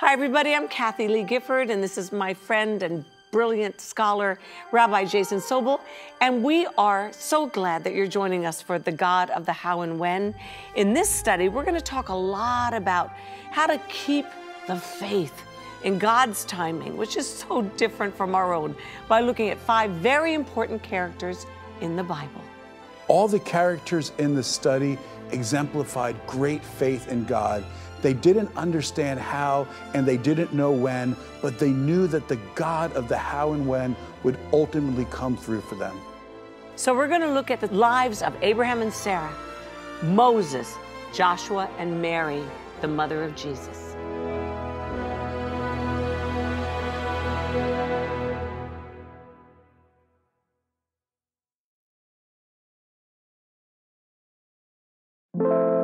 Hi, everybody. I'm Kathie Lee Gifford, and this is my friend and brilliant scholar, Rabbi Jason Sobel. And we are so glad that you're joining us for the God of the How and When. In this study, we're going to talk a lot about how to keep the faith in God's timing, which is so different from our own, by looking at five very important characters in the Bible. All the characters in the study exemplified great faith in God. They didn't understand how and they didn't know when, but they knew that the God of the how and when would ultimately come through for them. So we're going to look at the lives of Abraham and Sarah, Moses, Joshua, and Mary, the mother of Jesus. Música